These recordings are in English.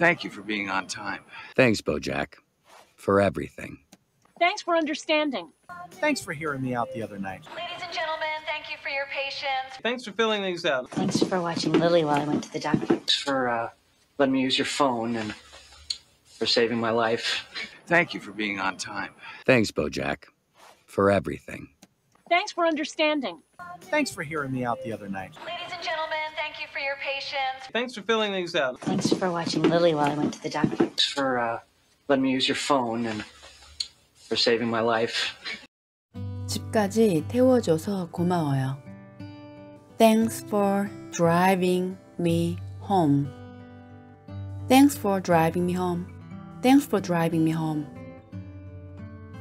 Thank you for being on time. Thanks, Bojack, for everything. Thanks for understanding. Thanks for hearing me out the other night. Ladies and gentlemen, thank you for your patience. Thanks for filling these out. Thanks for watching Lily while I went to the doctor. Thanks for uh, letting me use your phone and for saving my life. Thank you for being on time. Thanks, Bojack, for everything. Thanks for understanding. Thanks for hearing me out the other night. Ladies for your patience. Thanks for filling these out. Thanks for watching Lily while I went to the doctor. Thanks for uh, letting me use your phone and for saving my life. 집까지 태워줘서 고마워요. Thanks for driving me home. Thanks for driving me home. Thanks for driving me home.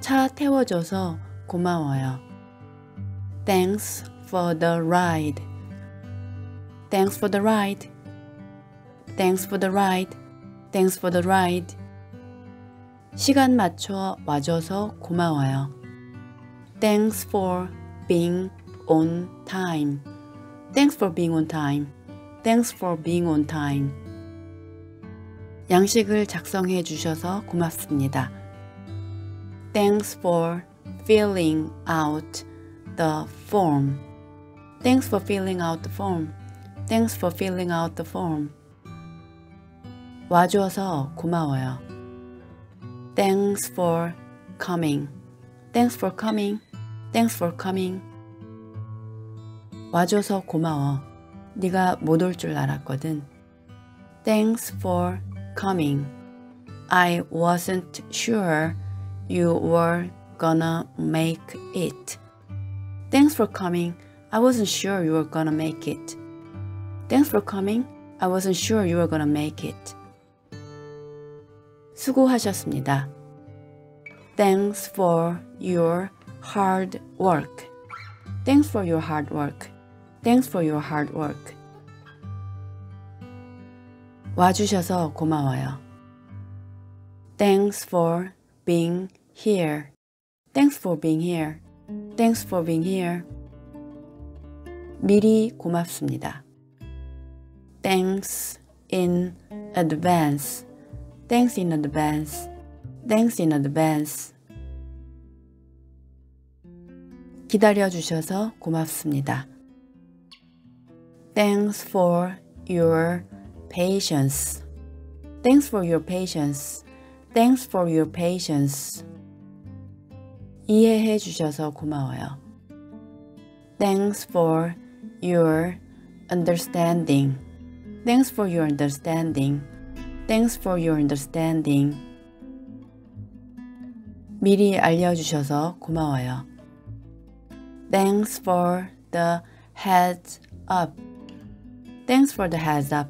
차 태워줘서 고마워요. Thanks for the ride. Thanks for the ride. Thanks for the ride. Thanks for the ride. 시간 맞춰 와줘서 고마워요. Thanks for being on time. Thanks for being on time. Thanks for being on time. 양식을 작성해 주셔서 고맙습니다. Thanks for filling out the form. Thanks for filling out the form. Thanks for filling out the form. 와줘서 고마워요. Thanks for coming. Thanks for coming. Thanks for coming. 와줘서 고마워. 네가 못 올 줄 알았거든. Thanks for coming. I wasn't sure you were gonna make it. Thanks for coming. I wasn't sure you were gonna make it. Thanks for coming. I wasn't sure you were gonna make it. 수고하셨습니다. Thanks for your hard work. Thanks for your hard work. Thanks for your hard work. 와주셔서 고마워요. Thanks for being here. Thanks for being here. Thanks for being here. 미리 고맙습니다. Thanks in advance. Thanks in advance. Thanks in advance. 기다려 주셔서 고맙습니다. Thanks for your patience. Thanks for your patience. Thanks for your patience. 이해해 주셔서 고마워요. Thanks for your understanding. Thanks for your understanding. Thanks for your understanding. 미리 알려주셔서 고마워요. Thanks for the heads up. Thanks for the heads up.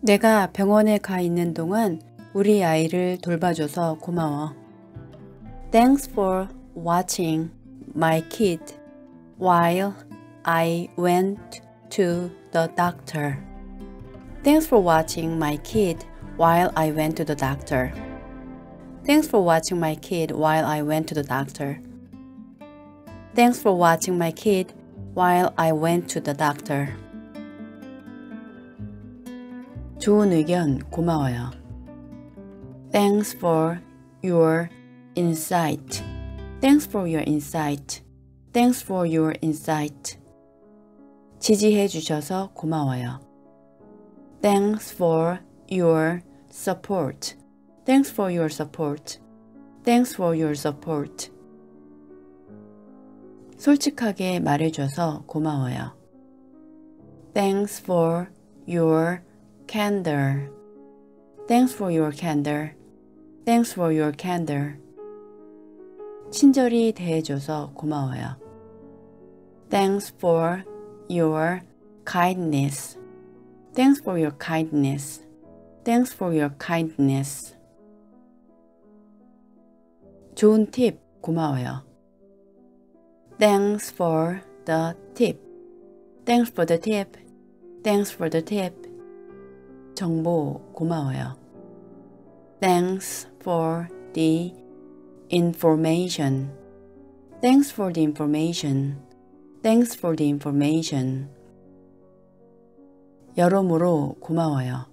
내가 병원에 가 있는 동안 우리 아이를 돌봐줘서 고마워. Thanks for watching my kid while I went to the doctor. Thanks for watching my kid while I went to the doctor. Thanks for watching my kid while I went to the doctor. Thanks for watching my kid while I went to the doctor. 좋은 의견 고마워요. Thanks for your insight. Thanks for your insight. Thanks for your insight. 지지해 주셔서 고마워요. Thanks for your support. Thanks for your support. Thanks for your support. 솔직하게 말해줘서 고마워요. Thanks for your candor. Thanks for your candor. Thanks for your candor. 친절히 대해줘서 고마워요. Thanks for your kindness. Thanks for your kindness. Thanks for your kindness. 좋은 팁 고마워요. Thanks for the tip. Thanks for the tip. Thanks for the tip. 정보 고마워요. Thanks for the information. Thanks for the information. Thanks for the information. 여러모로 고마워요.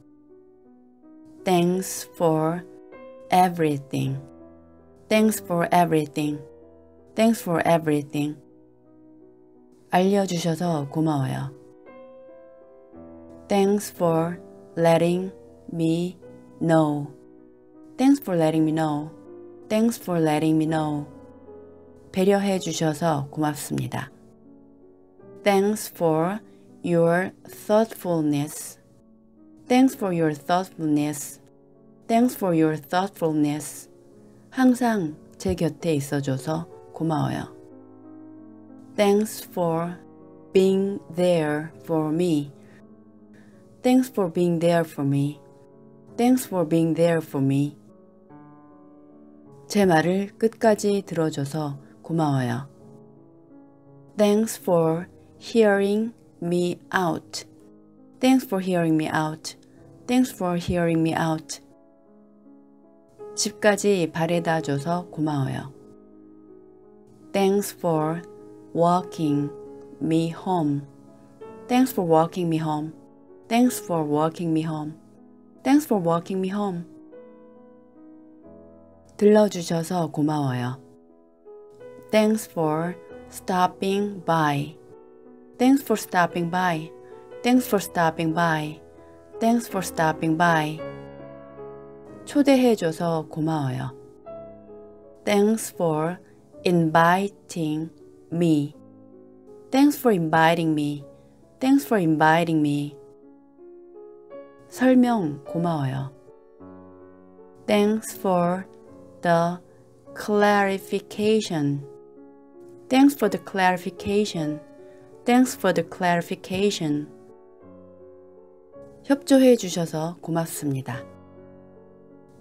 Thanks for everything. Thanks for everything. Thanks for everything. 알려주셔서 고마워요. Thanks for letting me know. Thanks for letting me know. Thanks for letting me know. 배려해 주셔서 고맙습니다. Thanks for your thoughtfulness. Thanks for your thoughtfulness. Thanks for your thoughtfulness. 항상 제 곁에 있어줘서 고마워요. Thanks for being there for me. Thanks for being there for me. Thanks for being there for me. 제 말을 끝까지 들어줘서 고마워요. Thanks for hearing me out. Thanks for hearing me out. Thanks for hearing me out. 집까지 바래다 줘서 고마워요. Thanks for walking me home. Thanks for walking me home. Thanks for walking me home. Thanks for walking me home. 들러주셔서 고마워요. Thanks for stopping by. Thanks for stopping by. Thanks for stopping by. Thanks for stopping by. 초대해줘서 고마워요. Thanks for inviting me. Thanks for inviting me. Thanks for inviting me. 설명 고마워요. Thanks for the clarification. Thanks for the clarification. Thanks for the clarification. 협조해 주셔서 고맙습니다.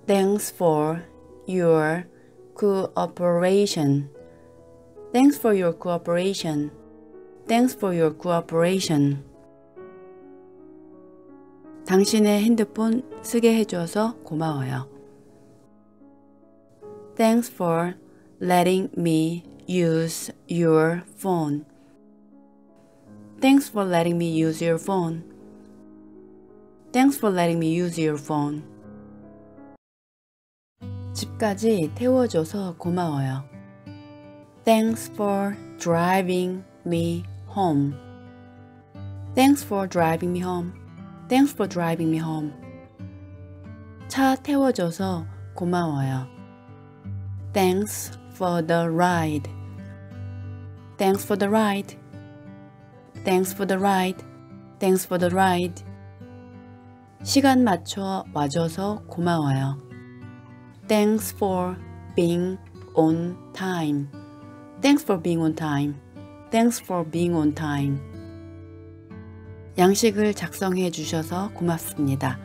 Thanks for your cooperation. Thanks for your cooperation. Thanks for your cooperation. 당신의 핸드폰 쓰게 해줘서 고마워요. Thanks for letting me use your phone. Thanks for letting me use your phone. Thanks for letting me use your phone. 집까지 태워줘서 고마워요. Thanks for driving me home. Thanks for driving me home. Thanks for driving me home. 차 태워줘서 고마워요. Thanks for the ride. Thanks for the ride. Thanks for the ride. Thanks for the ride. 시간 맞춰 와줘서 고마워요. Thanks for being on time. Thanks for being on time. Thanks for being on time. 양식을 작성해 주셔서 고맙습니다.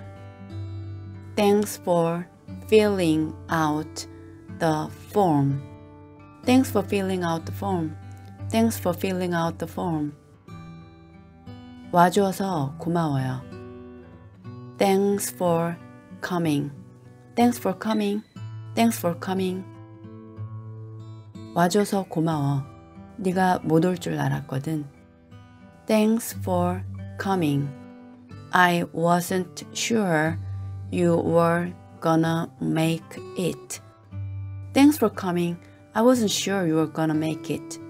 Thanks for filling out the form. Thanks for filling out the form. Thanks for filling out the form. 와줘서 고마워요. Thanks for coming. Thanks for coming. Thanks for coming. 와줘서 고마워. 네가 못 올 줄 알았거든. Thanks for coming. I wasn't sure you were gonna make it. Thanks for coming. I wasn't sure you were gonna make it.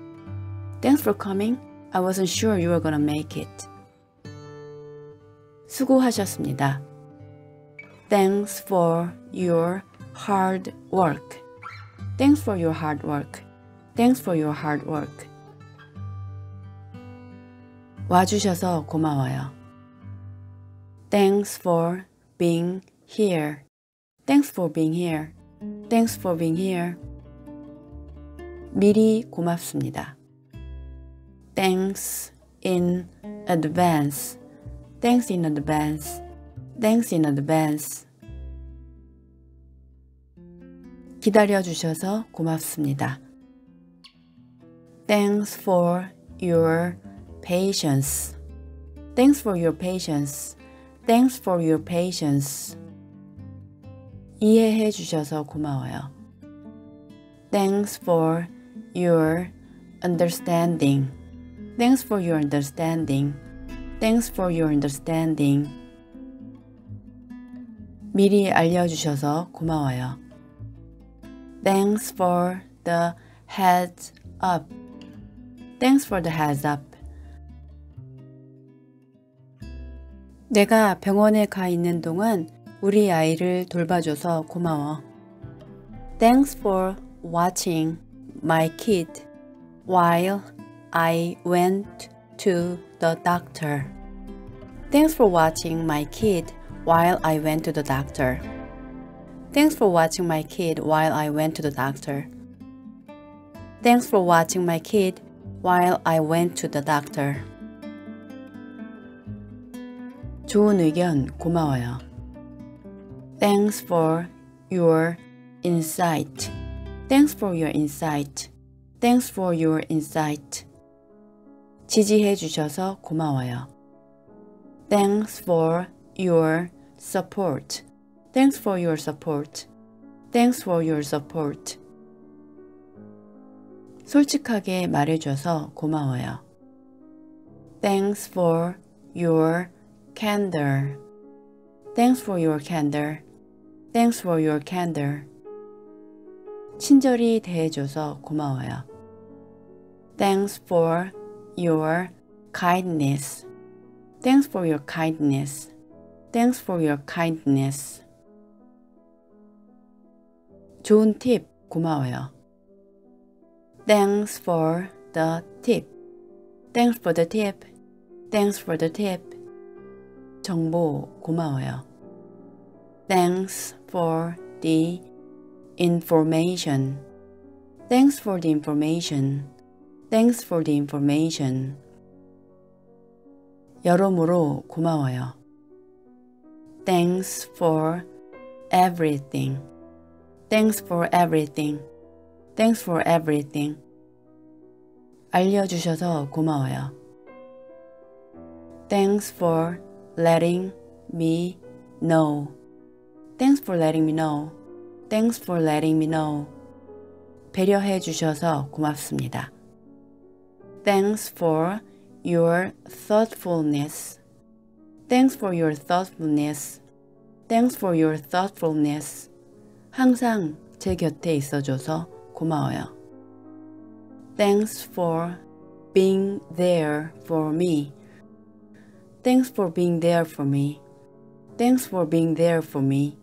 Thanks for coming. I wasn't sure you were gonna make it. 수고하셨습니다. Thanks for your hard work. Thanks for your hard work. Thanks for your hard work. 와주셔서 고마워요. Thanks for being here. Thanks for being here. Thanks for being here. 미리 고맙습니다. Thanks in advance. Thanks in advance. Thanks in advance. 기다려 주셔서 고맙습니다. Thanks for your patience. Thanks for your patience. Thanks for your patience. 이해해 주셔서 고마워요. Thanks for your understanding. Thanks for your understanding. Thanks for your understanding. 미리 알려주셔서 고마워요. Thanks for the heads up. Thanks for the heads up. 내가 병원에 가 있는 동안 우리 아이를 돌봐줘서 고마워. Thanks for watching my kid while I went to the doctor. Thanks for watching my kid while I went to the doctor. Thanks for watching my kid while I went to the doctor. Thanks for watching my kid while I went to the doctor. 좋은 의견 고마워요. Thanks for your insight. Thanks for your insight. Thanks for your insight. 지지해 주셔서 고마워요. Thanks for your support. Thanks for your support. Thanks for your support. 솔직하게 말해줘서 고마워요. Thanks for your candor. Thanks for your candor. Thanks for your candor. 친절히 대해줘서 고마워요. Thanks for your kindness. Thanks for your kindness. Thanks for your kindness. 좋은 팁 고마워요. Thanks for the tip. Thanks for the tip. Thanks for the tip. 정보 고마워요. Thanks for the information. Thanks for the information. Thanks for the information. 여러모로 고마워요. Thanks for everything. Thanks for everything. Thanks for everything. 알려주셔서 고마워요. Thanks for letting me know. Thanks for letting me know. Thanks for letting me know. 배려해 주셔서 고맙습니다. Thanks for your thoughtfulness. Thanks for your thoughtfulness. Thanks for your thoughtfulness. 항상 제 곁에 있어줘서 고마워요. Thanks for being there for me. Thanks for being there for me. Thanks for being there for me.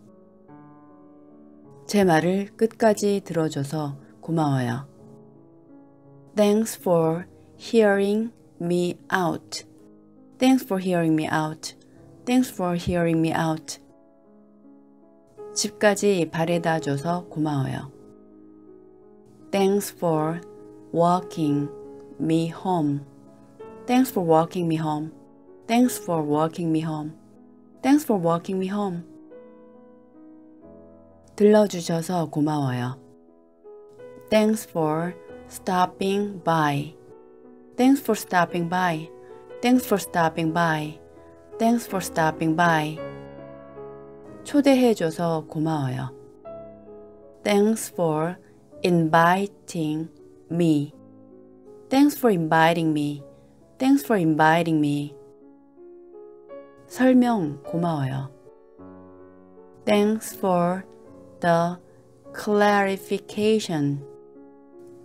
제 말을 끝까지 들어줘서 고마워요. Thanks for hearing me out. Thanks for hearing me out. Thanks for hearing me out. 집까지 바래다 줘서 고마워요. Thanks for walking me home. Thanks for walking me home. Thanks for walking me home. Thanks for walking me home. 들러주셔서 고마워요. Thanks for stopping by. Thanks for stopping by. Thanks for stopping by. Thanks for stopping by. 초대해줘서 고마워요. Thanks for inviting me. Thanks for inviting me. Thanks for inviting me. 설명 고마워요. Thanks for the clarification.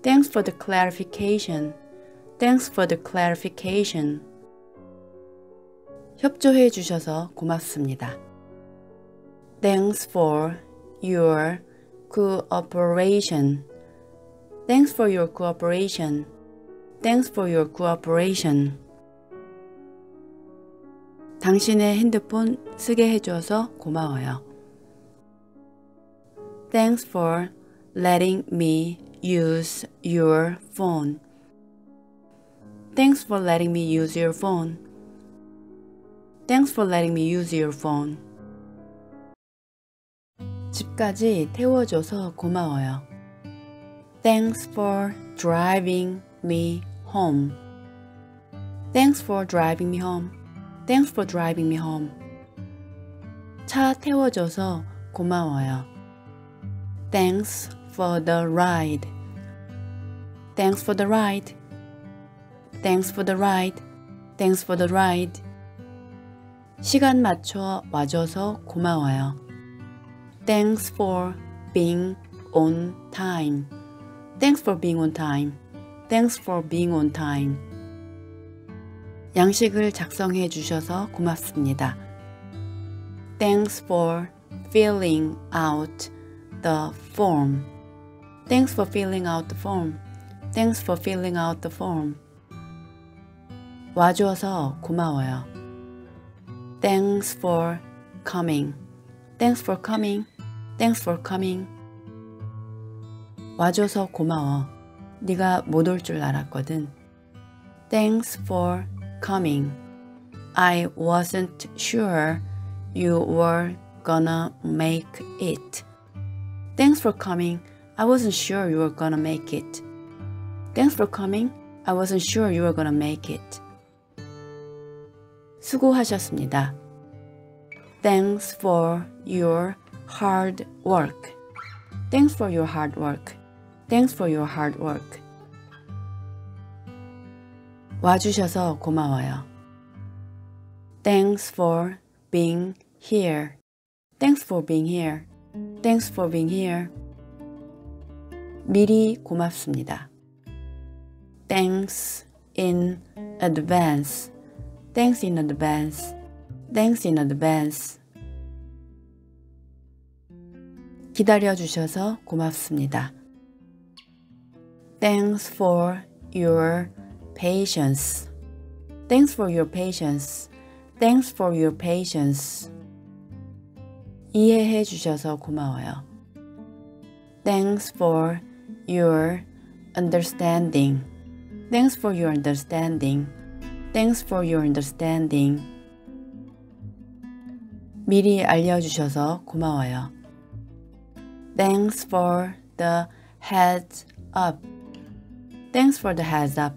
Thanks for the clarification. Thanks for the clarification. 협조해 주셔서 고맙습니다. Thanks for your cooperation. Thanks for your cooperation. Thanks for your cooperation. 당신의 핸드폰 쓰게 해줘서 고마워요. Thanks for letting me use your phone. Thanks for letting me use your phone. Thanks for letting me use your phone. 집까지 태워줘서 고마워요. Thanks for driving me home. Thanks for driving me home. Thanks for driving me home. 차 태워줘서 고마워요. Thanks for the ride. Thanks for the ride. Thanks for the ride. Thanks for the ride. 시간 맞춰 와줘서 고마워요. Thanks for being on time. Thanks for being on time. Thanks for being on time. 양식을 작성해 주셔서 고맙습니다. Thanks for filling out the form. Thanks for filling out the form. Thanks for filling out the form. 와줘서 고마워요. Thanks for coming. Thanks for coming. Thanks for coming. 와줘서 고마워. 네가 못 올 줄 알았거든. Thanks for coming. I wasn't sure you were gonna make it. Thanks for coming. I wasn't sure you were gonna make it. Thanks for coming. I wasn't sure you were gonna make it. 수고하셨습니다. Thanks for your hard work. Thanks for your hard work. Thanks for your hard work. 와주셔서 고마워요. Thanks for being here. Thanks for being here. Thanks for being here. 미리 고맙습니다. Thanks in advance. Thanks in advance. Thanks in advance. 기다려 주셔서 고맙습니다. Thanks for your patience. Thanks for your patience. Thanks for your patience. 이해해 주셔서 고마워요. Thanks for your understanding. Thanks for your understanding. Thanks for your understanding. 미리 알려주셔서 고마워요. Thanks for the heads up. Thanks for the heads up.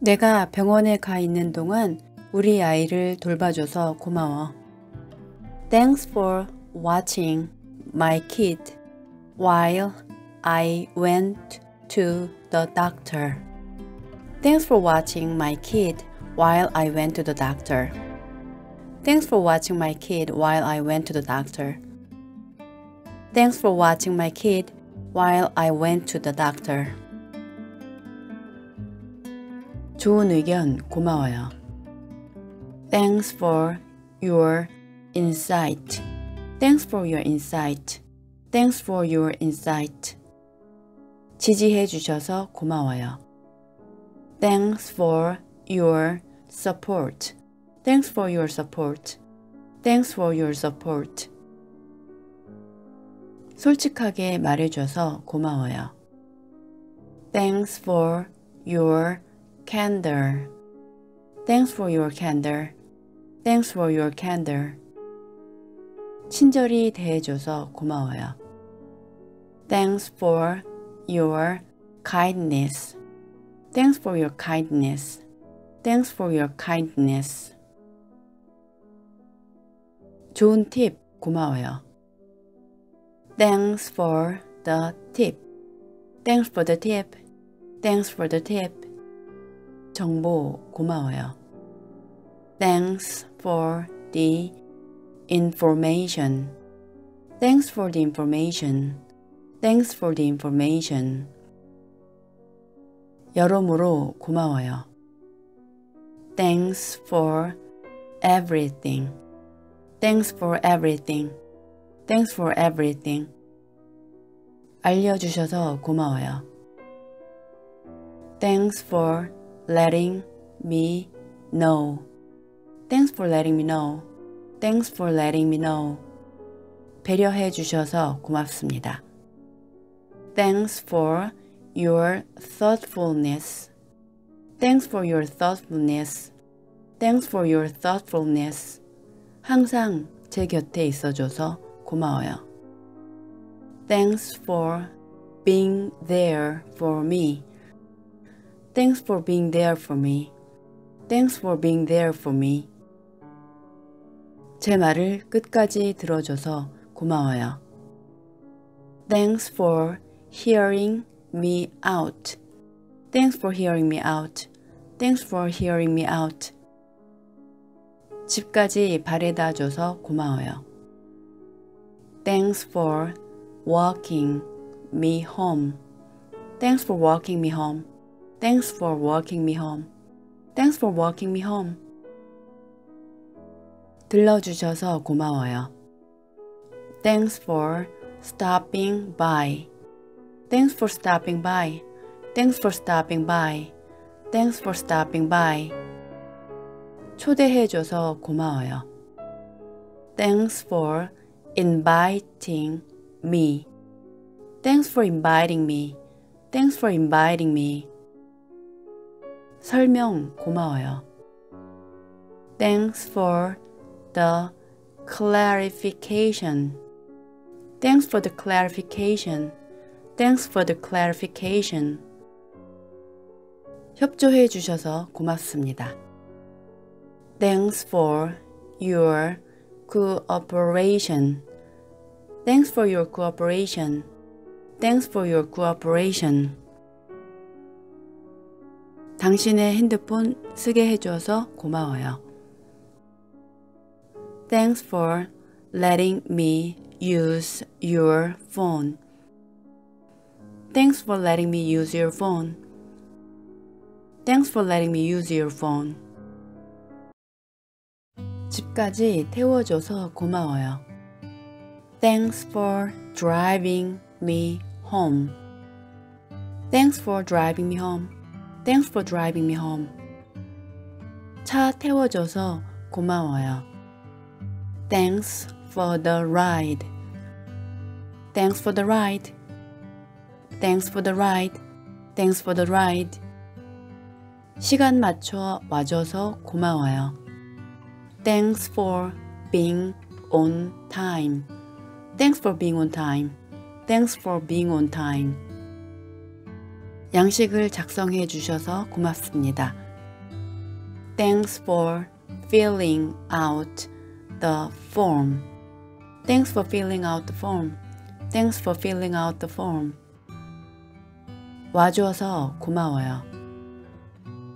내가 병원에 가 있는 동안 우리 아이를 돌봐줘서 고마워. Thanks for watching my kid while I went to the doctor. Thanks for watching my kid while I went to the doctor. Thanks for watching my kid while I went to the doctor. Thanks for watching my kid while I went to the doctor. 좋은 의견 고마워요. Thanks for your insight. Thanks for your insight. Thanks for your insight. 지지해 주셔서 고마워요. Thanks for your support. Thanks for your support. Thanks for your support. 솔직하게 말해줘서 고마워요. Thanks for your candor. Thanks for your candor. Thanks for your candor. 친절히 대해줘서 고마워요. Thanks for your kindness. Thanks for your kindness. Thanks for your kindness. 좋은 팁 고마워요. Thanks for the tip. Thanks for the tip. Thanks for the tip. 정보 고마워요. Thanks for the information. Thanks for the information. Thanks for the information. 여러모로 고마워요. Thanks for everything. Thanks for everything. Thanks for everything. 알려주셔서 고마워요. Thanks for letting me know. Thanks for letting me know. Thanks for letting me know. 배려해 주셔서 고맙습니다. Thanks for your thoughtfulness. Thanks for your thoughtfulness. Thanks for your thoughtfulness. 항상 제 곁에 있어줘서 고마워요. Thanks for being there for me. Thanks for being there for me. Thanks for being there for me. 제 말을 끝까지 들어줘서 고마워요. Thanks for hearing me out. Thanks for hearing me out. Thanks for hearing me out. 집까지 바래다 줘서 고마워요. Thanks for walking me home. Thanks for walking me home. Thanks for walking me home. Thanks for walking me home. 들러주셔서 고마워요. Thanks for stopping by. Thanks for stopping by. Thanks for stopping by. Thanks for stopping by. 초대해줘서 고마워요. Thanks for inviting me. Thanks for inviting me. Thanks for inviting me. 설명 고마워요. Thanks for the clarification. Thanks for the clarification. Thanks for the clarification. 협조해 주셔서 고맙습니다. Thanks for your cooperation. Thanks for your cooperation. Thanks for your cooperation. 당신의 핸드폰 쓰게 해줘서 고마워요. Thanks for letting me use your phone. Thanks for letting me use your phone. Thanks for letting me use your phone. 집까지 태워줘서 고마워요. Thanks for driving me home. Thanks for driving me home. Thanks for driving me home. 차 태워줘서 고마워요. Thanks for the ride. Thanks for the ride. Thanks for the ride. Thanks for the ride. 시간 맞춰 와줘서 고마워요. Thanks for being on time. Thanks for being on time. Thanks for being on time. 양식을 작성해 주셔서 고맙습니다. Thanks for filling out the form. Thanks for filling out the form. Thanks for filling out the form. 와줘서 고마워요.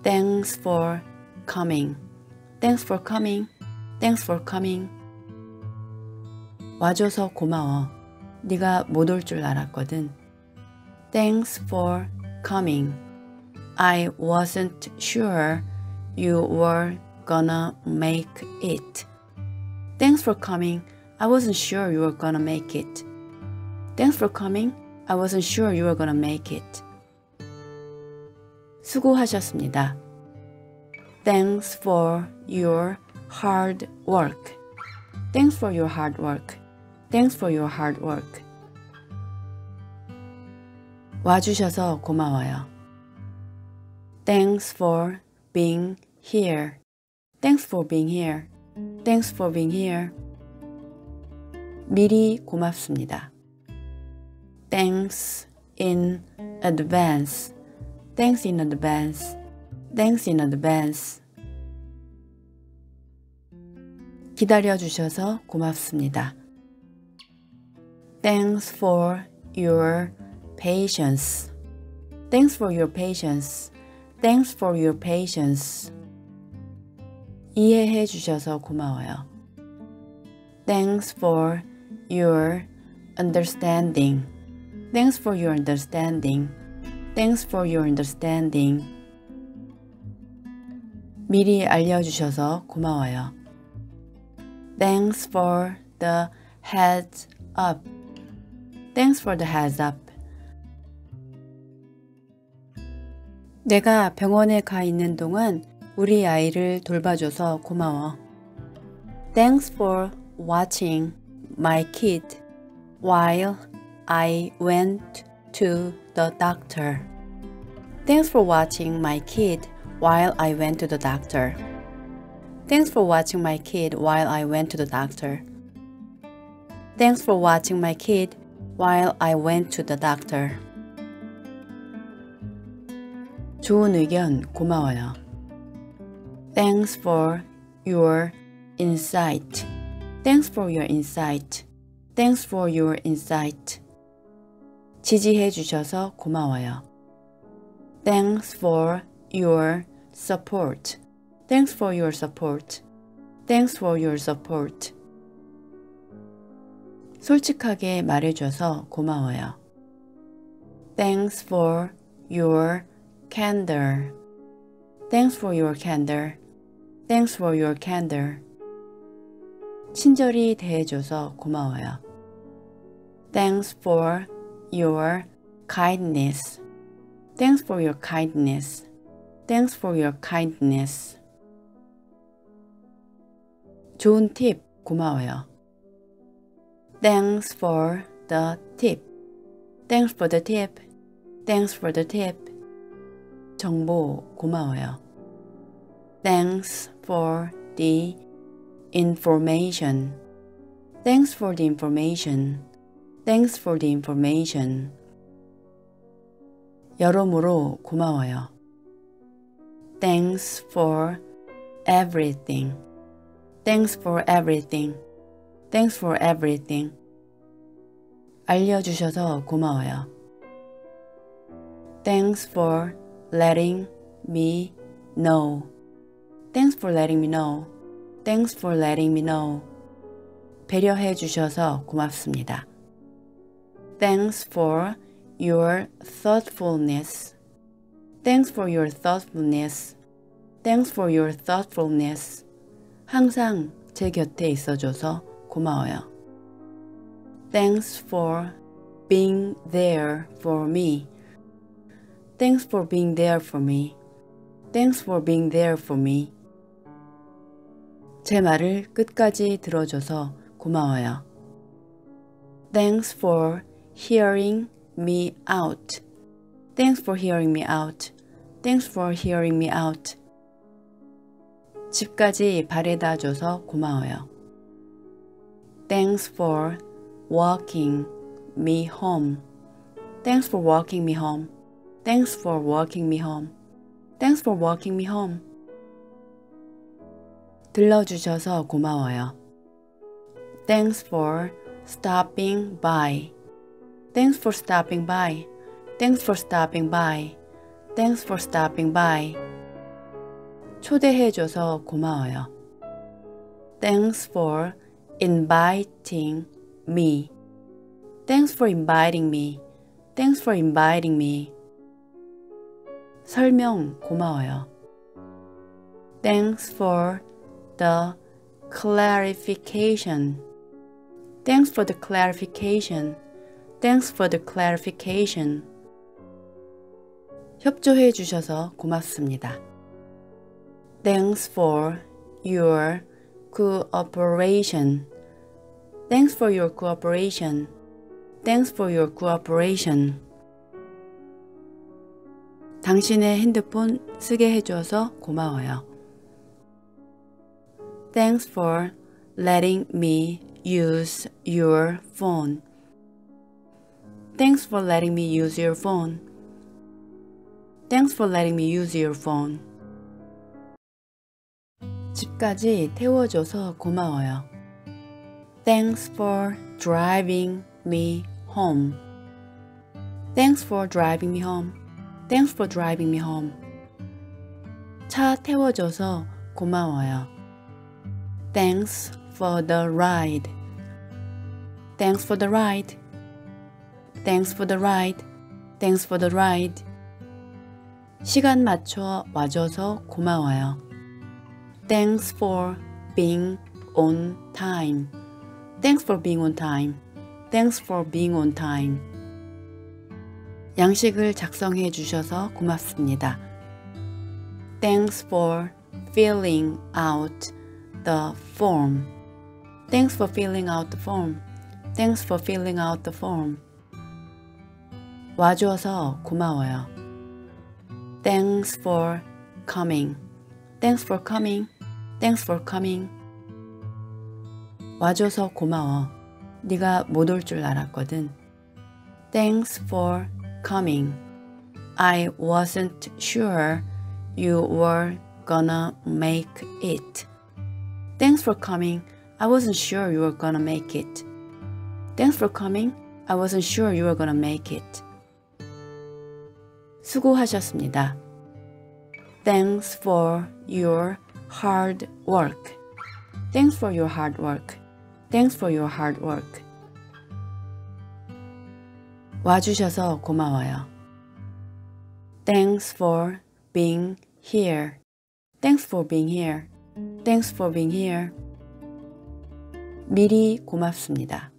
Thanks for coming. Thanks for coming. Thanks for coming. 와줘서 고마워. 네가 못 올 줄 알았거든. Thanks for coming. I wasn't sure you were gonna make it. Thanks for coming. I wasn't sure you were gonna make it. Thanks for coming. I wasn't sure you were gonna make it. 수고하셨습니다. Thanks for your hard work. Thanks for your hard work. Thanks for your hard work. 와주셔서 고마워요. Thanks for being here. Thanks for being here. Thanks for being here. 미리 고맙습니다. Thanks in advance. Thanks in advance. Thanks in advance. 기다려 주셔서 고맙습니다. Thanks for your patience. Thanks for your patience. Thanks for your patience. 이해해 주셔서 고마워요. Thanks for your understanding. Thanks for your understanding. Thanks for your understanding. 미리 알려주셔서 고마워요. Thanks for the heads up. Thanks for the heads up. 내가 병원에 가 있는 동안 우리 아이를 돌봐줘서 고마워. Thanks for watching my kid while I went to the doctor. Thanks for watching my kid while I went to the doctor. Thanks for watching my kid while I went to the doctor. Thanks for watching my kid while I went to the doctor. 좋은 의견 고마워요. Thanks for your insight. Thanks for your insight. Thanks for your insight. 지지해 주셔서 고마워요. Thanks for your support. Thanks for your support. Thanks for your support. 솔직하게 말해줘서 고마워요. Thanks for your candor. Thanks for your candor. Thanks for your candor. 친절히 대해줘서 고마워요. Thanks for your kindness. Thanks for your kindness. Thanks for your kindness. 좋은 팁 고마워요. Thanks for the tip. Thanks for the tip. Thanks for the tip. 정보 고마워요. Thanks for the information. Thanks for the information. Thanks for the information. 여러모로 고마워요. Thanks for everything. Thanks for everything. Thanks for everything. 알려주셔서 고마워요. Thanks for letting me know. Thanks for letting me know. Thanks for letting me know. 배려해 주셔서 고맙습니다. Thanks for your thoughtfulness. Thanks for your thoughtfulness. Thanks for your thoughtfulness. 항상 제 곁에 있어줘서 고마워요. Thanks for being there for me. Thanks for being there for me. Thanks for being there for me. 제 말을 끝까지 들어줘서 고마워요. Thanks for hearing me out. Thanks for hearing me out. Thanks for hearing me out. 집까지 바래다 줘서 고마워요. Thanks for walking me home. Thanks for walking me home. Thanks for walking me home. Thanks for walking me home. 들러주셔서 고마워요. Thanks for stopping by. Thanks for stopping by. Thanks for stopping by. Thanks for stopping by. 초대해줘서 고마워요. Thanks for inviting me. Thanks for inviting me. Thanks for inviting me. 설명 고마워요. Thanks for the clarification. Thanks for the clarification. Thanks for the clarification. 협조해 주셔서 고맙습니다. Thanks for your cooperation. Thanks for your cooperation. Thanks for your cooperation. 당신의 핸드폰 쓰게 해줘서 고마워요. Thanks for letting me use your phone. Thanks for letting me use your phone. Thanks for letting me use your phone. 집까지 태워줘서 고마워요. Thanks for driving me home. Thanks for driving me home. Thanks for driving me home. 차 태워줘서 고마워요. Thanks for the ride. Thanks for the ride. Thanks for the ride. Thanks for the ride. 시간 맞춰 와줘서 고마워요. Thanks for being on time. Thanks for being on time. Thanks for being on time. 양식을 작성해 주셔서 고맙습니다. Thanks for filling out the form. Thanks for filling out the form. Thanks for filling out the form. 와줘서 고마워요. Thanks for coming. Thanks for coming. Thanks for coming. 와줘서 고마워. 네가 못 올 줄 알았거든. Thanks for coming. I wasn't sure you were gonna make it. Thanks for coming. I wasn't sure you were gonna make it. Thanks for coming. I wasn't sure you were gonna make it. 수고하셨습니다. Thanks for your hard work. Thanks for your hard work. Thanks for your hard work. 와주셔서 고마워요. Thanks for being here. Thanks for being here. Thanks for being here. 미리 고맙습니다.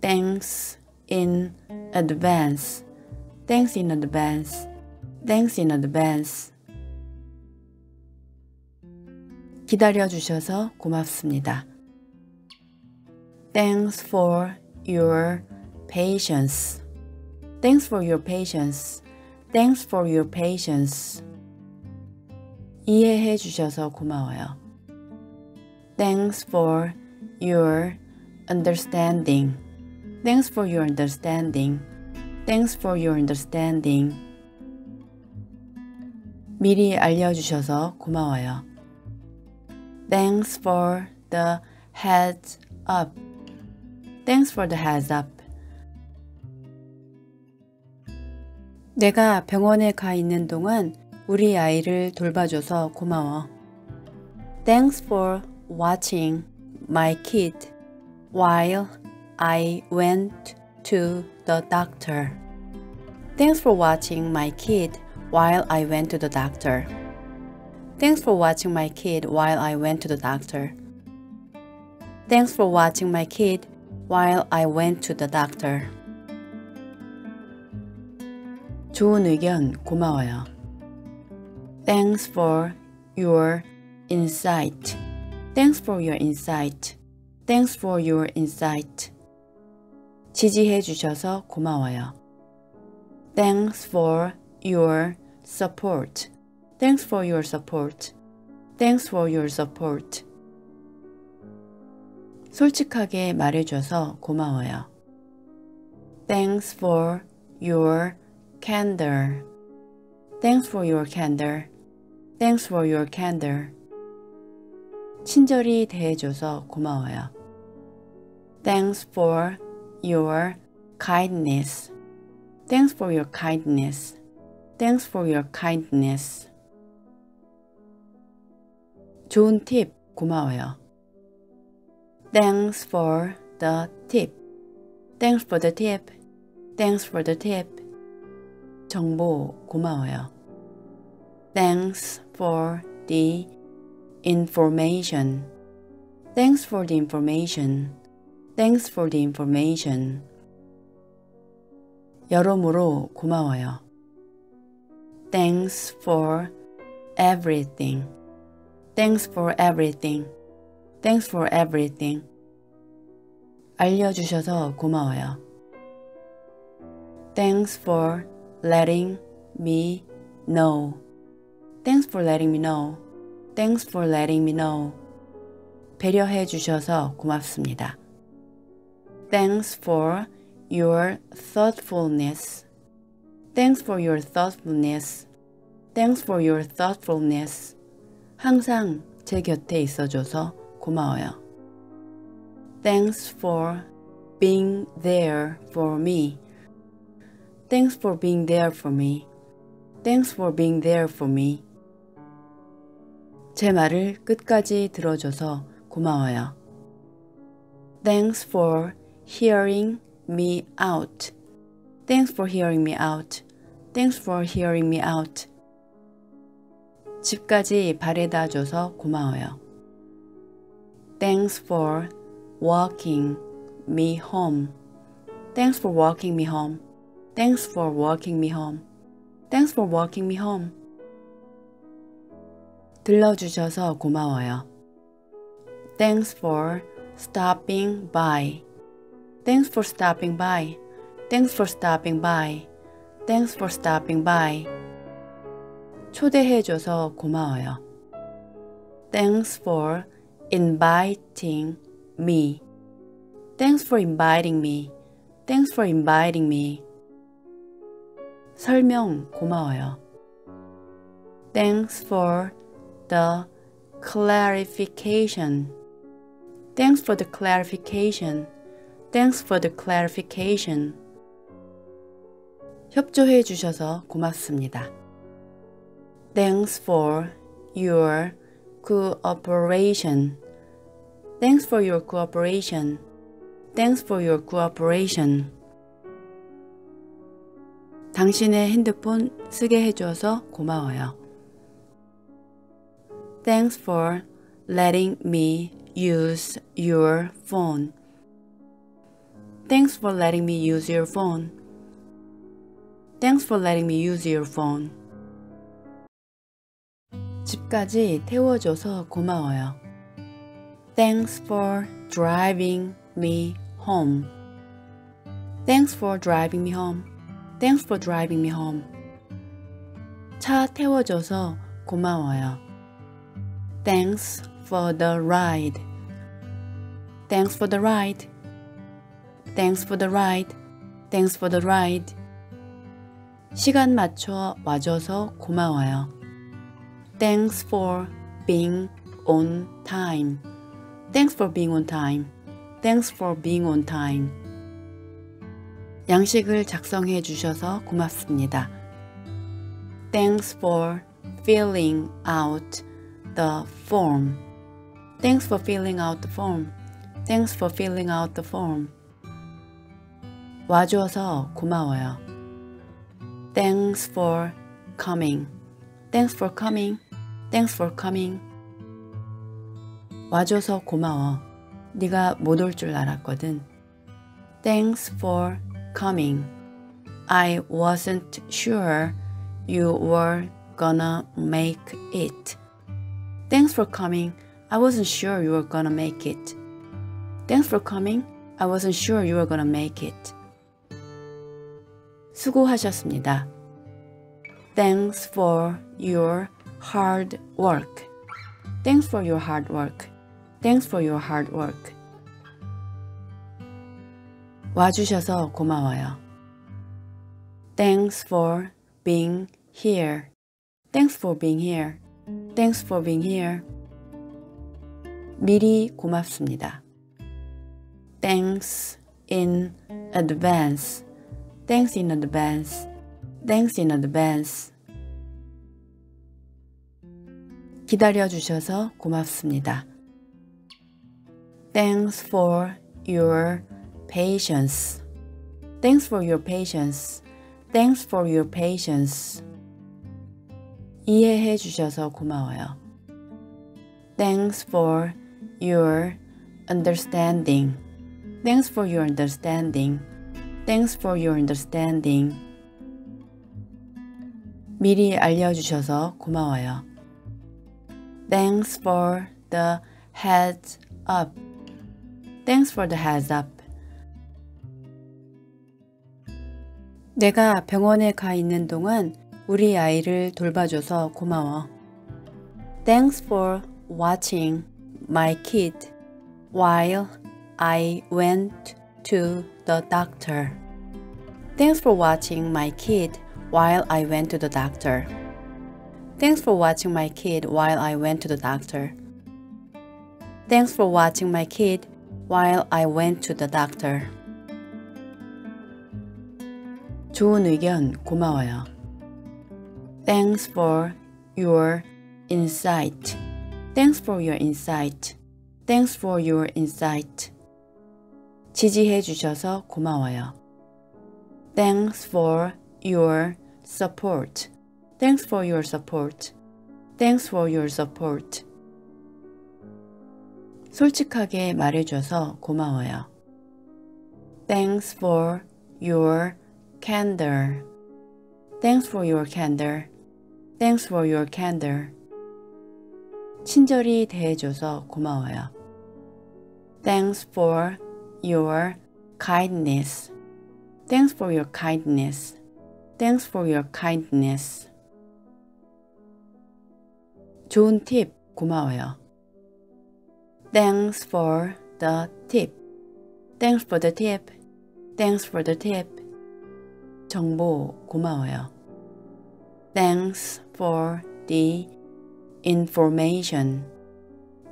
Thanks in advance. Thanks in advance. Thanks in advance. 기다려 주셔서 고맙습니다. Thanks for your patience. Thanks for your patience. Thanks for your patience. 이해해 주셔서 고마워요. Thanks for your understanding. Thanks for your understanding. Thanks for your understanding. 미리 알려주셔서 고마워요. Thanks for the heads up. Thanks for the heads up. 내가 병원에 가 있는 동안 우리 아이를 돌봐줘서 고마워. Thanks for watching my kid while I went to the doctor. Thanks for watching my kid while I went to the doctor. Thanks for watching my kid while I went to the doctor. Thanks for watching my kid while I went to the doctor. 좋은 의견 고마워요. Thanks for your insight. Thanks for your insight. Thanks for your insight. 지지해 주셔서 고마워요. Thanks for your support. Thanks for your support. Thanks for your support. 솔직하게 말해줘서 고마워요. Thanks for your candor. Thanks for your candor. Thanks for your candor. 친절히 대해줘서 고마워요. Thanks for your kindness. Thanks for your kindness. Thanks for your kindness. 좋은 팁 고마워요. Thanks for the tip. Thanks for the tip. Thanks for the tip. 정보 고마워요. Thanks for the information. Thanks for the information. Thanks for the information. 여러모로 고마워요. Thanks for everything. Thanks for everything. Thanks for everything. 알려주셔서 고마워요. Thanks for letting me know. Thanks for letting me know. Thanks for letting me know. 배려해 주셔서 고맙습니다. Thanks for your thoughtfulness. Thanks for your thoughtfulness. Thanks for your thoughtfulness. 항상 제 곁에 있어줘서 고마워요. Thanks for being there for me. Thanks for being there for me. Thanks for being there for me. 제 말을 끝까지 들어줘서 고마워요. Thanks for hearing me out. Thanks for hearing me out. Thanks for hearing me out. 집까지 바래다 줘서 고마워요. Thanks for walking me home. Thanks for walking me home. Thanks for walking me home. Thanks for walking me home. 들러주셔서 고마워요. Thanks for stopping by. Thanks for stopping by. Thanks for stopping by. Thanks for stopping by. 초대해줘서 고마워요. Thanks for inviting me. Thanks for inviting me. Thanks for inviting me. 설명 고마워요. Thanks for the clarification. Thanks for the clarification. Thanks for the clarification. 협조해 주셔서 고맙습니다. Thanks for your cooperation. Thanks for your cooperation. Thanks for your cooperation. 당신의 핸드폰 쓰게 해줘서 고마워요. Thanks for letting me use your phone. Thanks for letting me use your phone. Thanks for letting me use your phone. 집까지 태워줘서 고마워요. Thanks for driving me home. Thanks for driving me home. Thanks for driving me home. 차 태워줘서 고마워요. Thanks for the ride. Thanks for the ride. Thanks for the ride. Thanks for the ride. 시간 맞춰 와줘서 고마워요. Thanks for being on time. Thanks for being on time. Thanks for being on time. 양식을 작성해 주셔서 고맙습니다. Thanks for filling out the form. Thanks for filling out the form. Thanks for filling out the form. 와줘서 고마워요. Thanks for coming. Thanks for coming. Thanks for coming. 와줘서 고마워. 네가 못 올 줄 알았거든. Thanks for coming. I wasn't sure you were gonna make it. Thanks for coming. I wasn't sure you were gonna make it. Thanks for coming. I wasn't sure you were gonna make it. 수고하셨습니다. Thanks for your hard work. Thanks for your hard work. Thanks for your hard work. 와주셔서 고마워요. Thanks for being here. Thanks for being here. Thanks for being here. 미리 고맙습니다. Thanks in advance. Thanks in advance. Thanks in advance. 기다려 주셔서 고맙습니다. Thanks for your patience. Thanks for your patience. Thanks for your patience. 이해해 주셔서 고마워요. Thanks for your understanding. Thanks for your understanding. Thanks for your understanding. 미리 알려주셔서 고마워요. Thanks for the heads up. Thanks for the heads up. 내가 병원에 가 있는 동안 우리 아이를 돌봐줘서 고마워. Thanks for watching my kid while I went to the doctor. Thanks for watching my kid while I went to the doctor. Thanks for watching my kid while I went to the doctor. Thanks for watching my kid while I went to the doctor. 좋은 의견 고마워요. Thanks for your insight. Thanks for your insight. Thanks for your insight. 지지해 주셔서 고마워요. Thanks for your support. Thanks for your support. Thanks for your support. 솔직하게 말해줘서 고마워요. Thanks for your candor. Thanks for your candor. Thanks for your candor. 친절히 대해줘서 고마워요. Thanks for your kindness. Thanks for your kindness. Thanks for your kindness. 좋은 팁 고마워요. Thanks for the tip. Thanks for the tip. Thanks for the tip. 정보 고마워요. Thanks for the information.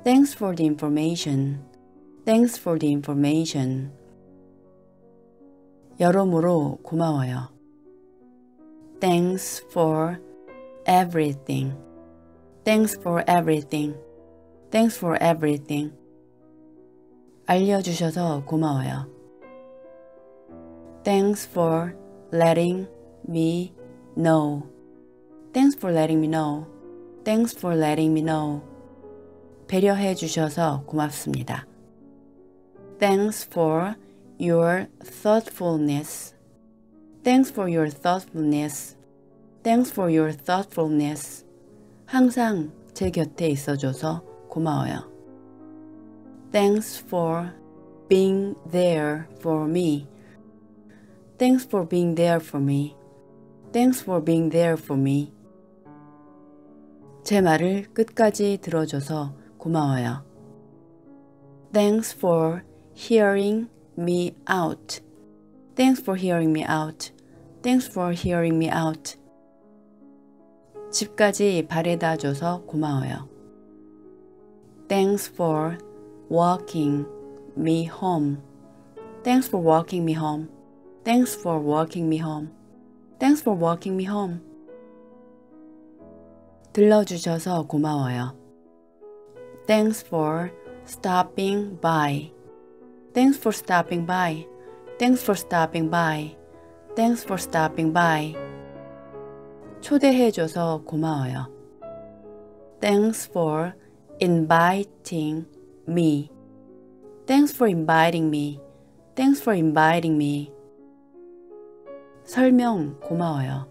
Thanks for the information. Thanks for the information. 여러모로 고마워요. Thanks for everything. Thanks for everything. Thanks for everything. 알려주셔서 고마워요. Thanks for letting me know. Thanks for letting me know. Thanks for letting me know. 배려해 주셔서 고맙습니다. Thanks for your thoughtfulness. Thanks for your thoughtfulness. Thanks for your thoughtfulness. 항상 제 곁에 있어줘서 고마워요. Thanks for being there for me. Thanks for being there for me. Thanks for being there for me. 제 말을 끝까지 들어줘서 고마워요. Thanks for hearing me out. Thanks for hearing me out. Thanks for hearing me out. 집까지 바래다 줘서 고마워요. Thanks for walking me home. Thanks for walking me home. Thanks for walking me home. Thanks for walking me home. 들러주셔서 고마워요. Thanks for stopping by. Thanks for stopping by. Thanks for stopping by. Thanks for stopping by. 초대해줘서 고마워요. Thanks for inviting me. Thanks for inviting me. Thanks for inviting me. 설명 고마워요.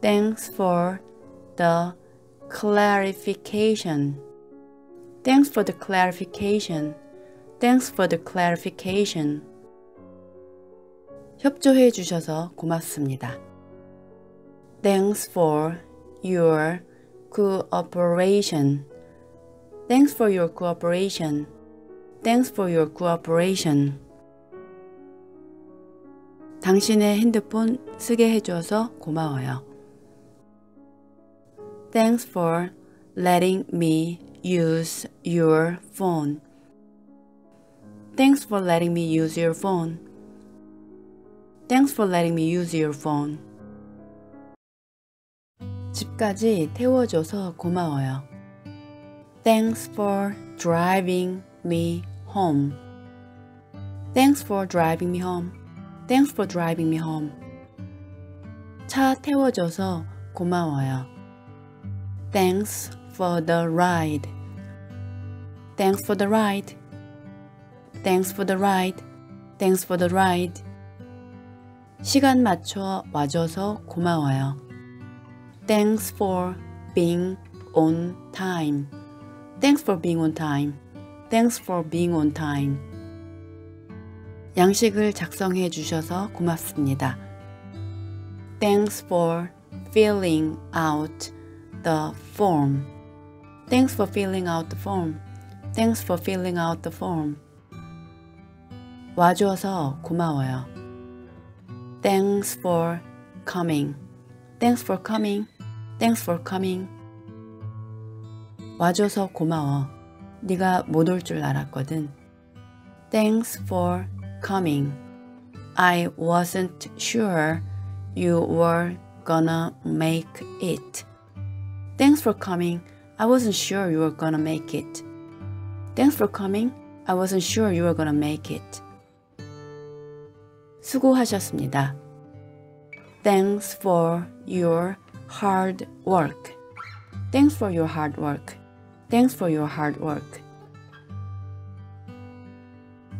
Thanks for the clarification. Thanks for the clarification. Thanks for the clarification. 협조해 주셔서 고맙습니다. Thanks for your cooperation. Thanks for your cooperation. Thanks for your cooperation. 당신의 핸드폰 쓰게 해줘서 고마워요. Thanks for letting me use your phone. Thanks for letting me use your phone. Thanks for letting me use your phone. 집까지 태워줘서 고마워요. Thanks for driving me home. Thanks for driving me home. Thanks for driving me home. 차 태워줘서 고마워요. Thanks for the ride. Thanks for the ride. Thanks for the ride. Thanks for the ride. 시간 맞춰 와줘서 고마워요. Thanks for being on time. Thanks for being on time. Thanks for being on time. 양식을 작성해 주셔서 고맙습니다. Thanks for filling out the form. Thanks for filling out the form. Thanks for filling out the form. 와줘서 고마워요. Thanks for coming. Thanks for coming. Thanks for coming. 와줘서 고마워. 네가 못 올 줄 알았거든. Thanks for coming. I wasn't sure you were gonna make it. Thanks for coming. I wasn't sure you were gonna make it. Thanks for coming. I wasn't sure you were gonna make it. 수고하셨습니다. Thanks for your hard work. Thanks for your hard work. Thanks for your hard work.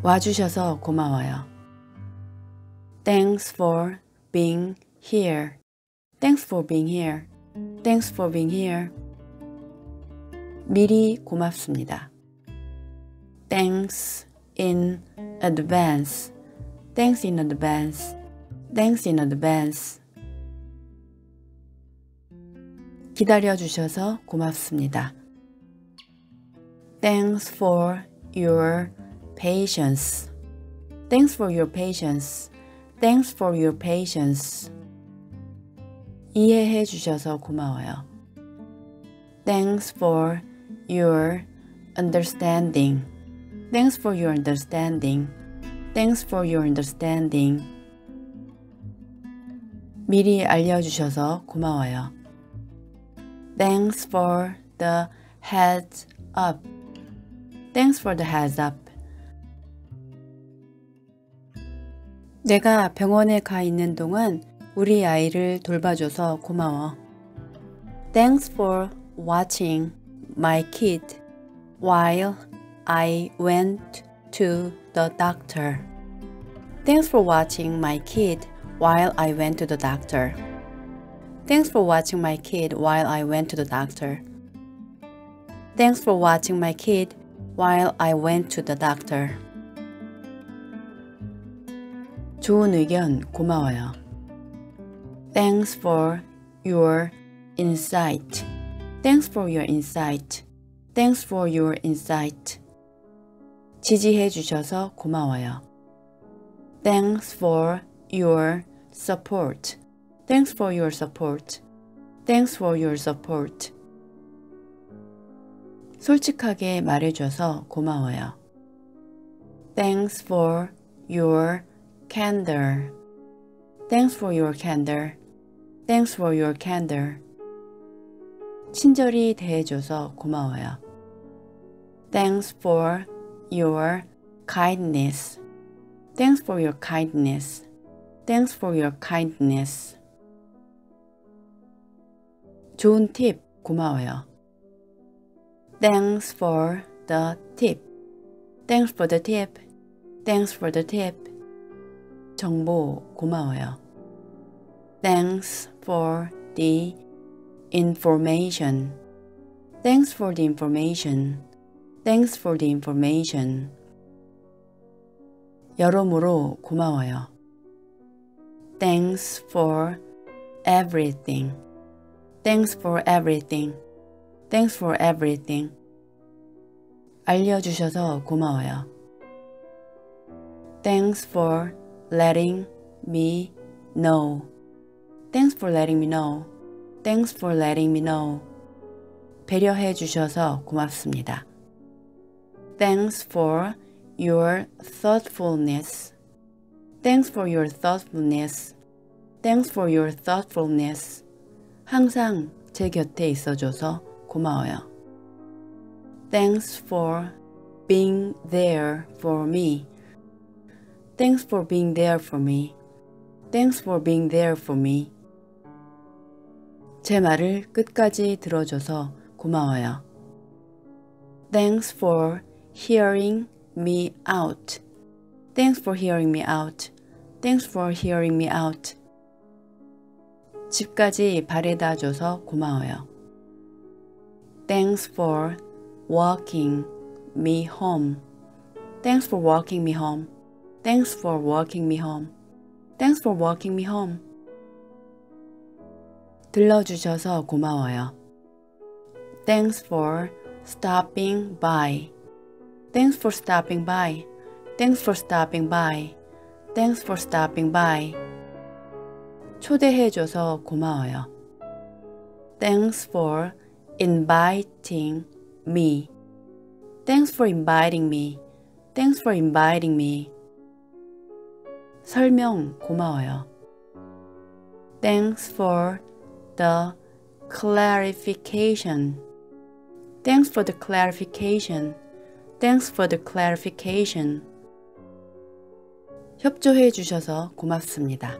와주셔서 고마워요. Thanks for being here. Thanks for being here. Thanks for being here. 미리 고맙습니다. Thanks in advance. Thanks in advance. Thanks in advance. 기다려 주셔서 고맙습니다. Thanks for your patience. Thanks for your patience. Thanks for your patience. 이해해 주셔서 고마워요. Thanks for your understanding. Thanks for your understanding. Thanks for your understanding. 미리 알려주셔서 고마워요. Thanks for the heads up. Thanks for the heads up. 내가 병원에 가 있는 동안 우리 아이를 돌봐줘서 고마워. Thanks for watching my kid while I went to the doctor. Thanks for watching my kid while I went to the doctor. Thanks for watching my kid while I went to the doctor. Thanks for watching my kid while I went to the doctor. 좋은 의견 고마워요. Thanks for your insight. Thanks for your insight. Thanks for your insight. 지지해 주셔서 고마워요. Thanks for your support. Thanks for your support. Thanks for your support. 솔직하게 말해줘서 고마워요. Thanks for your candor. Thanks for your candor. Thanks for your candor. 친절히 대해줘서 고마워요. Thanks for your kindness. Thanks for your kindness. Thanks for your kindness. 좋은 팁 고마워요. Thanks for the tip. Thanks for the tip. Thanks for the tip. 정보 고마워요. Thanks for the information. Thanks for the information. Thanks for the information. 여러모로 고마워요. Thanks for everything. Thanks for everything. Thanks for everything. 알려주셔서 고마워요. Thanks for letting me know. Thanks for letting me know. Thanks for letting me know. 배려해 주셔서 고맙습니다. Thanks for your thoughtfulness. Thanks for your thoughtfulness. Thanks for your thoughtfulness. 항상 제 곁에 있어줘서 고마워요. Thanks for being there for me. Thanks for being there for me. Thanks for being there for me. 제 말을 끝까지 들어줘서 고마워요. Thanks for hearing me out. Thanks for hearing me out. Thanks for hearing me out. 집까지 바래다 줘서 고마워요. Thanks for walking me home. Thanks for walking me home. Thanks for walking me home. Thanks for walking me home. 들러주셔서 고마워요. Thanks for stopping by. Thanks for stopping by. Thanks for stopping by. Thanks for stopping by. 초대해줘서 고마워요. Thanks for inviting me. Thanks for inviting me. Thanks for inviting me. 설명 고마워요. Thanks for the clarification. Thanks for the clarification. Thanks for the clarification. 협조해 주셔서 고맙습니다.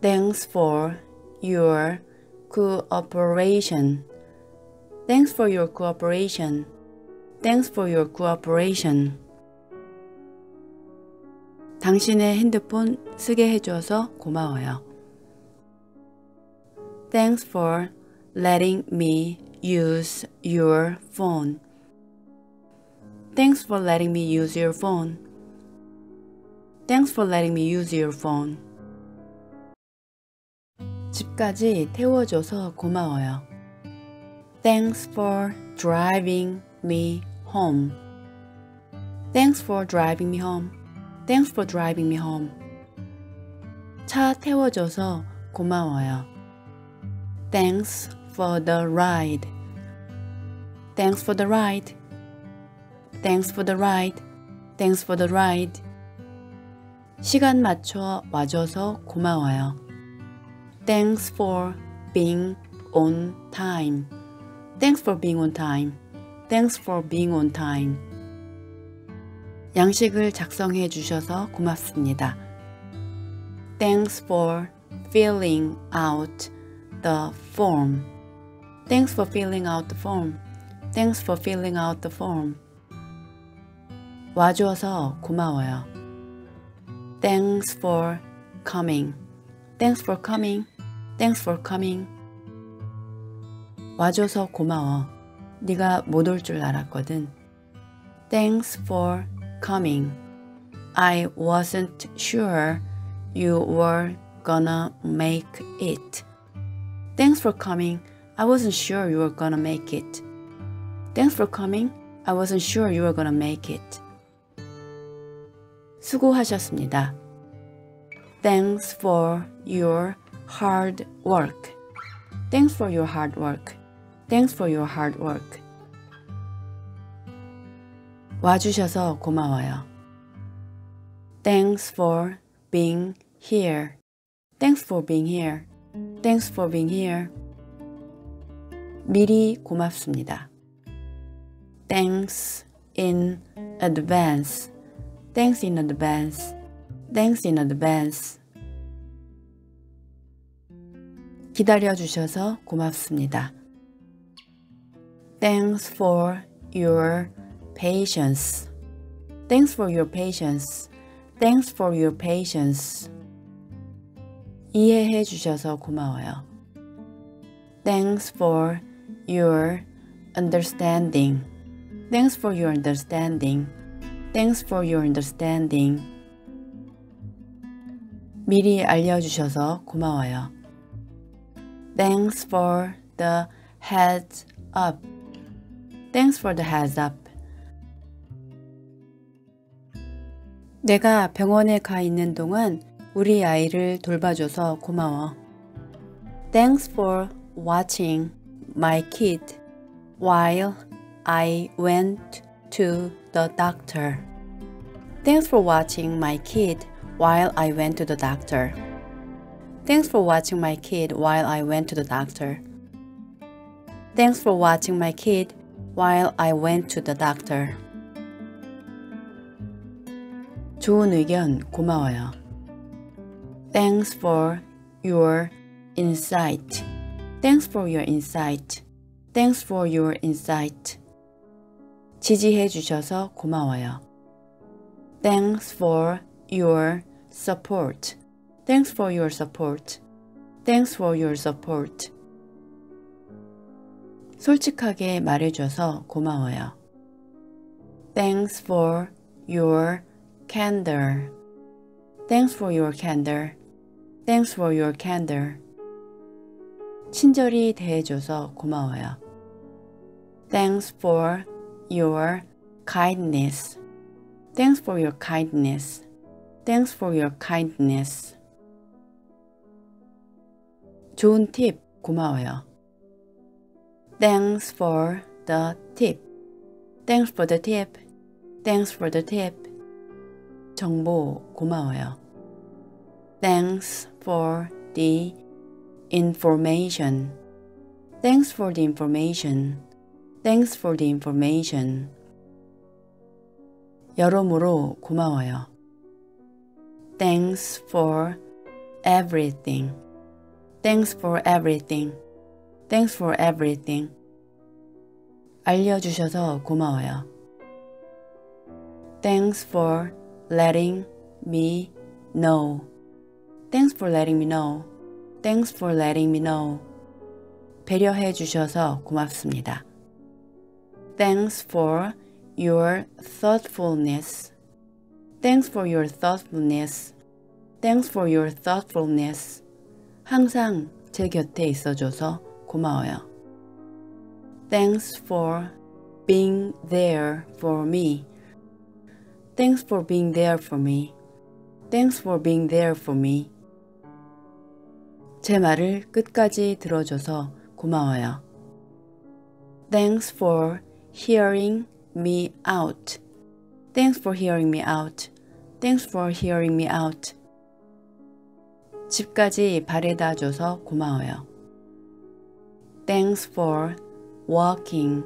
Thanks for your cooperation. Thanks for your cooperation. Thanks for your cooperation. 당신의 핸드폰 쓰게 해줘서 고마워요. Thanks for letting me use your phone. Thanks for letting me use your phone. Thanks for letting me use your phone. 집까지 태워줘서 고마워요. Thanks for driving me home. Thanks for driving me home. Thanks for driving me home. 차 태워줘서 고마워요. Thanks for the ride. Thanks for the ride. Thanks for the ride. Thanks for the ride. 시간 맞춰 와줘서 고마워요. Thanks for being on time. Thanks for being on time. Thanks for being on time. 양식을 작성해 주셔서 고맙습니다. Thanks for filling out the form. Thanks for filling out the form. Thanks for filling out the form. 와줘서 고마워요. Thanks for coming. Thanks for coming. Thanks for coming. 와줘서 고마워. 네가 못 올 줄 알았거든. Thanks for coming. I wasn't sure you were gonna make it. Thanks for coming. I wasn't sure you were gonna make it. Thanks for coming. I wasn't sure you were gonna make it. 수고하셨습니다. Thanks for your hard work. Thanks for your hard work. Thanks for your hard work. 와주셔서 고마워요. Thanks for being here. Thanks for being here. Thanks for being here. 미리 고맙습니다. Thanks in advance. Thanks in advance. Thanks in advance. 기다려 주셔서 고맙습니다. Thanks for your patience. Thanks for your patience. Thanks for your patience. 이해해 주셔서 고마워요. Thanks for your understanding. Thanks for your understanding. Thanks for your understanding. 미리 알려주셔서 고마워요. Thanks for the heads up. Thanks for the heads up. 내가 병원에 가 있는 동안 우리 아이를 돌봐줘서 고마워. Thanks for watching my kid while I went to the doctor. Thanks for watching my kid while I went to the doctor. Thanks for watching my kid while I went to the doctor. Thanks for watching my kid while I went to the doctor. 좋은 의견 고마워요. Thanks for your insight. Thanks for your insight. Thanks for your insight. 지지해 주셔서 고마워요. Thanks for your support. Thanks for your support. Thanks for your support. 솔직하게 말해줘서 고마워요. Thanks for your candor. Thanks for your candor. Thanks for your candor. 친절히 대해줘서 고마워요. Thanks for your kindness. Thanks for your kindness. Thanks for your kindness. 좋은 팁 고마워요. Thanks for the tip. Thanks for the tip. Thanks for the tip. 정보 고마워요. Thanks for the information. Thanks for the information. Thanks for the information. 여러모로 고마워요. Thanks for everything. Thanks for everything. Thanks for everything. 알려주셔서 고마워요. Thanks for letting me know. Thanks for letting me know. Thanks for letting me know. 배려해 주셔서 고맙습니다. Thanks for your thoughtfulness. Thanks for your thoughtfulness. Thanks for your thoughtfulness. 항상 제 곁에 있어줘서 고마워요. Thanks for being there for me. Thanks for being there for me. Thanks for being there for me. 제 말을 끝까지 들어줘서 고마워요. Thanks for hearing me out. Thanks for hearing me out. Thanks for hearing me out. 집까지 바래다 줘서 고마워요. Thanks for walking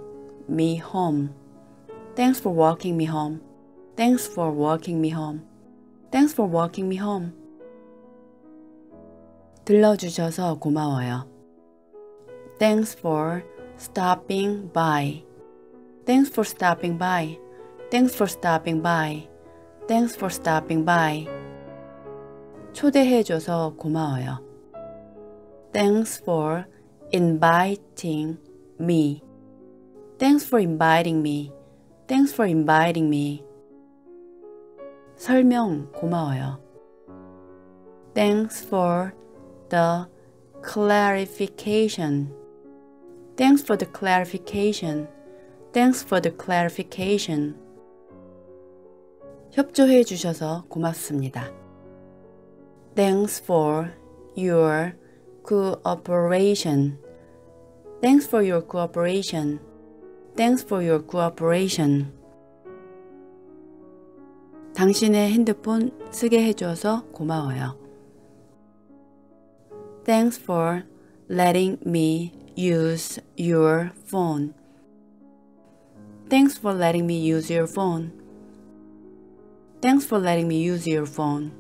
me home. Thanks for walking me home. Thanks for walking me home. Thanks for walking me home. 들러주셔서 고마워요. Thanks for stopping by. Thanks for stopping by. Thanks for stopping by. Thanks for stopping by. 초대해줘서 고마워요. Thanks for inviting me. Thanks for inviting me. Thanks for inviting me. 설명 고마워요. Thanks for the clarification. Thanks for the clarification. Thanks for the clarification. 협조해 주셔서 고맙습니다. Thanks for your cooperation. Thanks for your cooperation. Thanks for your cooperation. 당신의 핸드폰 쓰게 해줘서 고마워요. Thanks for letting me use your phone. Thanks for letting me use your phone. Thanks for letting me use your phone.